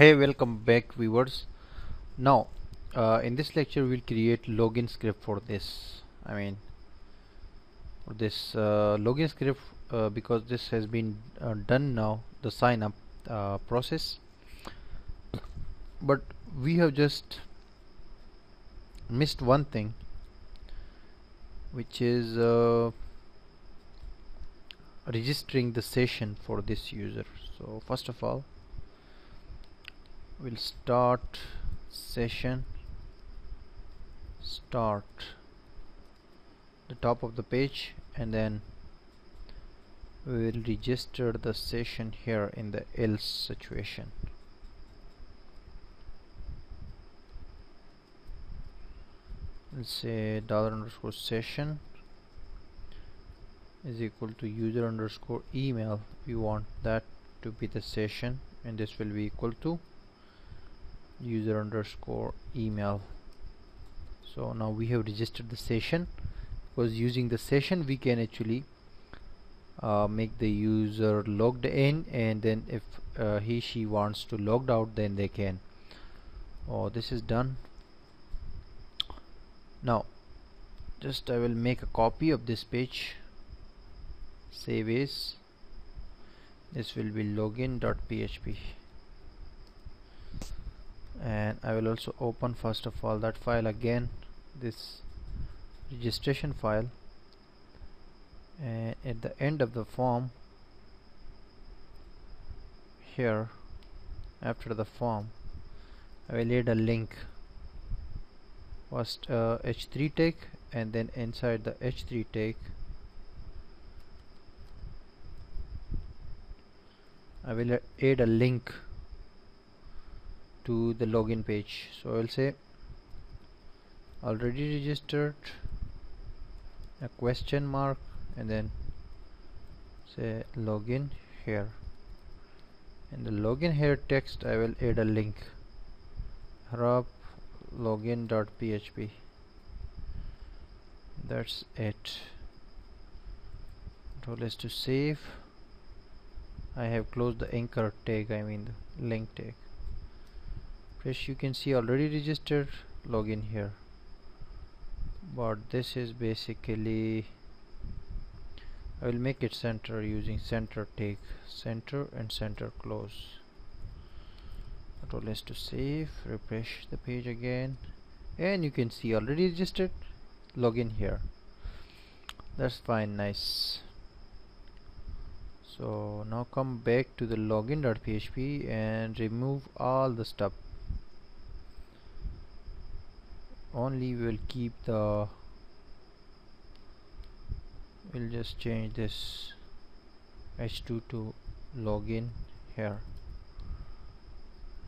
hey welcome back viewers. Now uh, in this lecture we'll create login script for this. I mean this uh, login script uh, because this has been uh, done now the sign up uh, process. But we have just missed one thing which is uh, registering the session for this user. So first of all we'll start session. Start. The top of the page and then we will register the session here in the else situation. Let's say dollar underscore session is equal to user underscore email. We want that to be the session and this will be equal to user underscore email. So now we have registered the session. Because using the session we can actually uh, make the user logged in and then if uh, he she wants to logged out then they can. Oh this is done. Now just I will make a copy of this page. Save as. This will be login.php and I will also open first of all that file again this registration file. And at the end of the form here after the form I will add a link. First uh, h3 tag and then inside the h3 tag I will add a link to the login page. So I'll say already registered a question mark and then say login here. In the login here text I will add a link. href login.php that's it. Tool is to save. I have closed the anchor tag I mean the link tag press you can see already registered login here. But this is basically I will make it center using center take center and center close. Control S to save refresh the page again. And you can see already registered login here. That's fine nice. So now come back to the login.php and remove all the stuff only we'll keep the we'll just change this h2 to login here.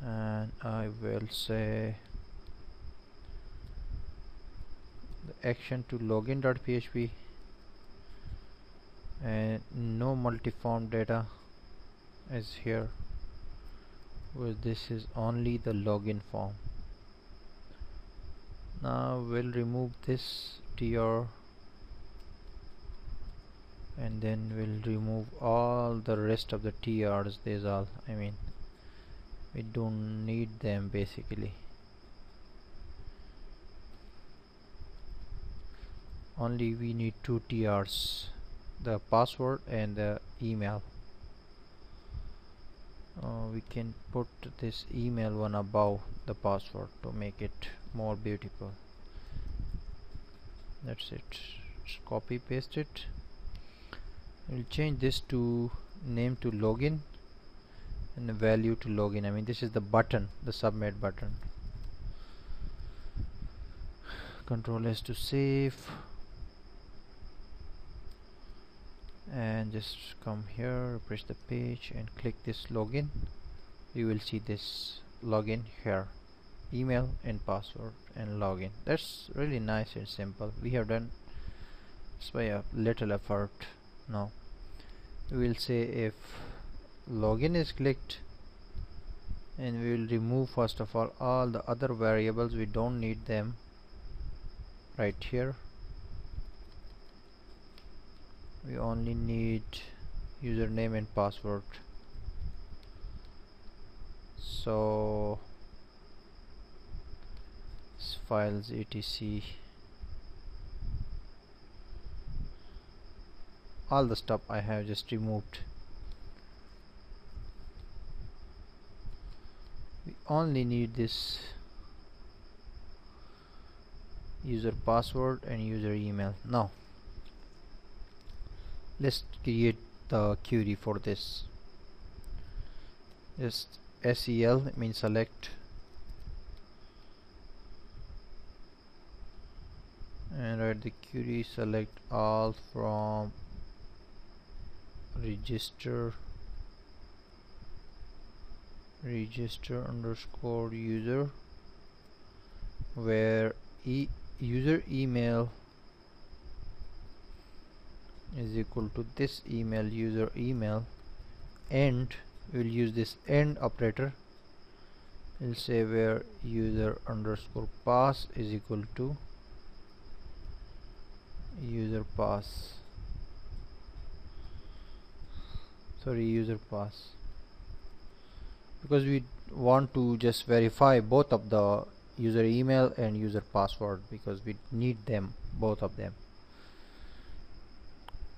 And I will say the action to login.php and no multiform data is here. Because this is only the login form now we'll remove this tr and then we'll remove all the rest of the TRs these all I mean we don't need them basically. Only we need two TRs the password and the email. Uh, we can put this email one above the password to make it more beautiful. That's it. Just copy paste it. We'll change this to name to login and the value to login. I mean this is the button the submit button. Control S to save. And just come here refresh the page and click this login. You will see this login here email and password and login. That's really nice and simple. We have done this by a little effort now. We will say if login is clicked and we will remove first of all all the other variables. We don't need them right here. We only need username and password. So files etc. All the stuff I have just removed. We only need this user password and user email. Now let's create the query for this. Just sel means select and write the query select all from register register underscore user where e user email is equal to this email user email and we'll use this AND operator. We'll say where user underscore pass is equal to user pass. Sorry user pass. Because we want to just verify both of the user email and user password because we need them both of them.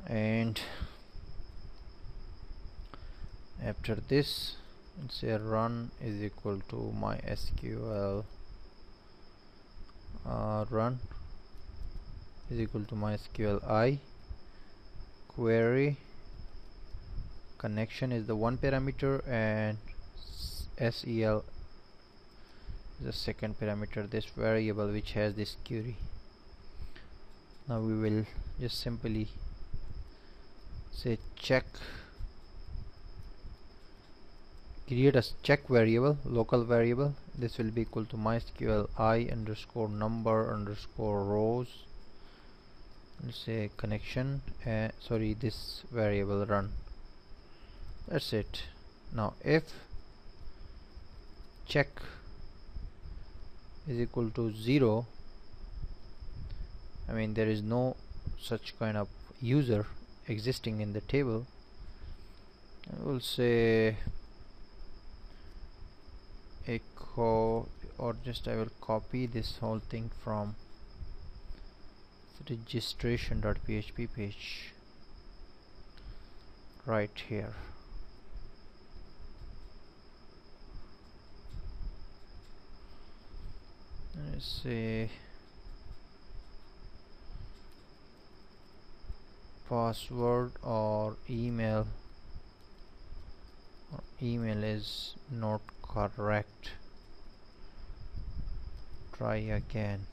And after this say run is equal to mysql uh, run is equal to mysql i query. Connection is the one parameter and sel is the second parameter. This variable which has this query. Now we will just simply say check. Create a check variable local variable. This will be equal to mysql i underscore number underscore rows say connection uh, sorry this variable run. That's it. Now if check is equal to 0 I mean there is no such kind of user existing in the table I will say echo or just I will copy this whole thing from registration.php page right here. Let's see. Password or email. Email is not correct. Try again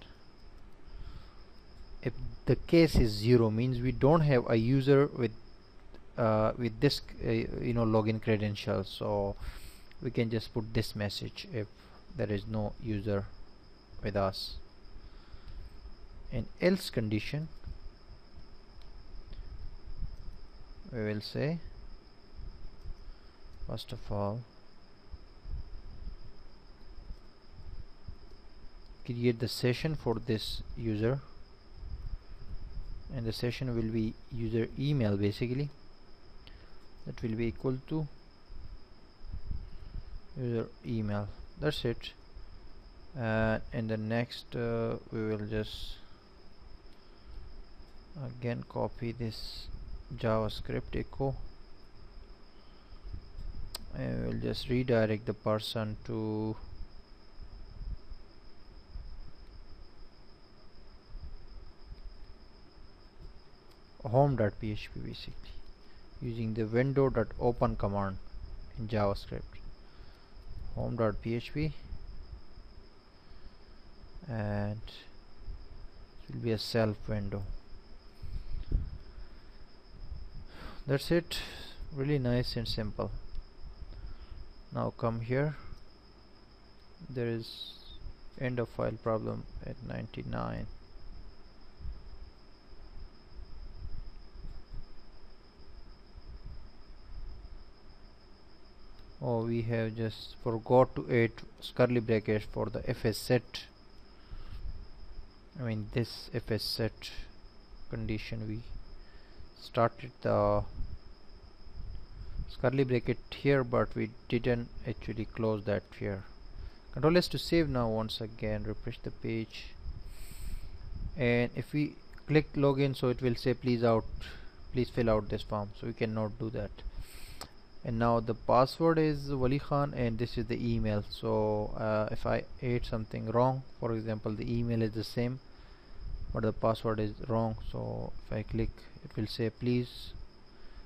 if the case is zero means we don't have a user with uh, with this uh, you know login credentials. So we can just put this message if there is no user with us. In else condition we will say first of all create the session for this user and the session will be user email basically. That will be equal to user email. That's it. Uh, in the next uh, we will just again copy this javascript echo. And we'll just redirect the person to home.php basically using the window.open command in javascript. home.php and it will be a self window. That's it. Really nice and simple. Now come here. There is end of file problem at 99 oh we have just forgot to add curly brackets for the isset. I mean this isset condition we started the curly bracket here but we didn't actually close that here. Control S to save now once again refresh the page. And if we click login so it will say please out please fill out this form so we cannot do that and now the password is Wali Khan and this is the email. So uh, if I add something wrong for example the email is the same but the password is wrong. So if I click it will say please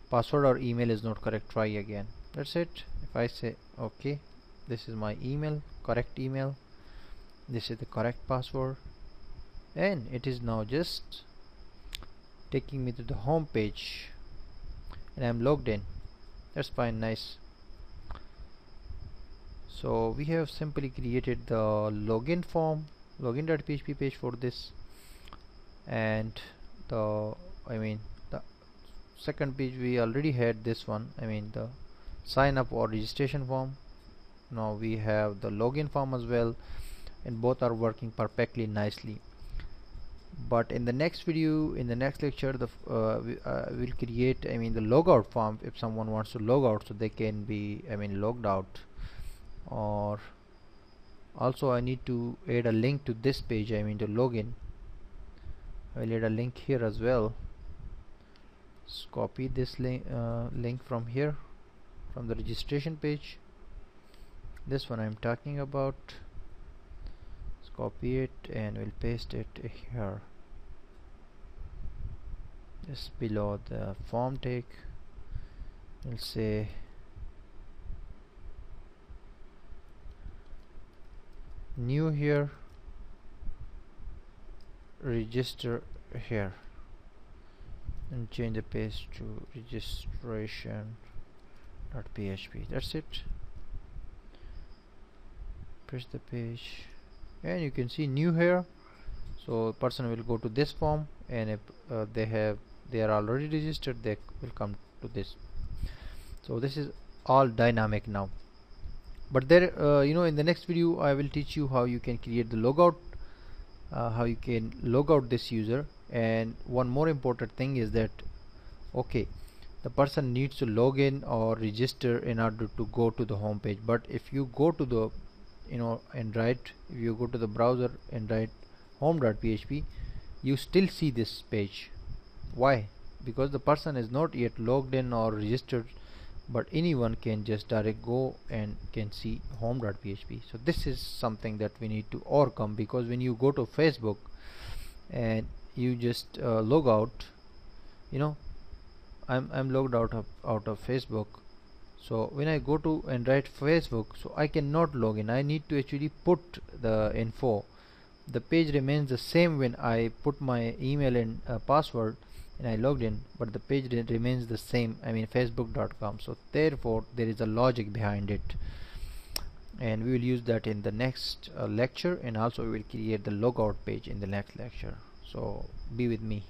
password or email is not correct. Try again. That's it. If I say okay this is my email correct email this is the correct password and it is now just taking me to the home page and I'm logged in that's fine nice. So we have simply created the login form login.php page for this and the I mean the second page we already had this one. I mean the sign up or registration form. Now we have the login form as well and both are working perfectly nicely but in the next video in the next lecture the uh, we, uh, will create I mean the logout form if someone wants to log out so they can be I mean logged out. Or also I need to add a link to this page I mean to login I will add a link here as well. Let's copy this link, uh, link from here from the registration page. This one I'm talking about copy it and we'll paste it here. Just below the form take we'll say new here register here and change the page to registration.php that's it. Press the page and you can see new here so person will go to this form and if uh, they have they are already registered they will come to this. So this is all dynamic now. But there uh, you know in the next video I will teach you how you can create the logout uh, how you can log out this user. And one more important thing is that okay the person needs to log in or register in order to go to the home page but if you go to the you know and write if you go to the browser and write home.php you still see this page. Why? Because the person is not yet logged in or registered but anyone can just direct go and can see home.php so this is something that we need to overcome because when you go to Facebook and you just uh, log out you know I'm, I'm logged out of out of Facebook so when I go to and write Facebook so I cannot log in. I need to actually put the info. The page remains the same when I put my email and uh, password and I logged in but the page remains the same I mean facebook.com so therefore there is a logic behind it. And we will use that in the next uh, lecture and also we will create the logout page in the next lecture. So be with me